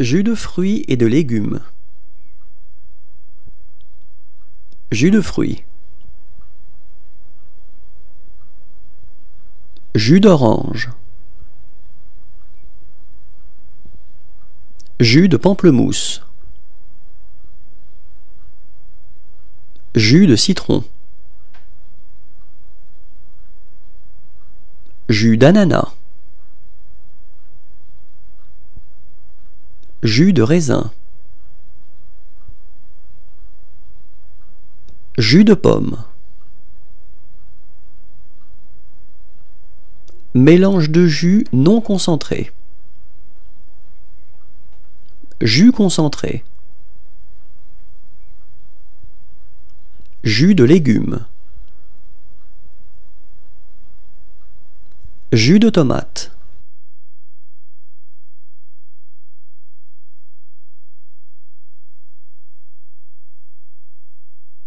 Jus de fruits et de légumes. Jus de fruits. Jus d'orange. Jus de pamplemousse. Jus de citron. Jus d'ananas. Jus de raisin. Jus de pomme. Mélange de jus non concentré. Jus concentré. Jus de légumes. Jus de tomate.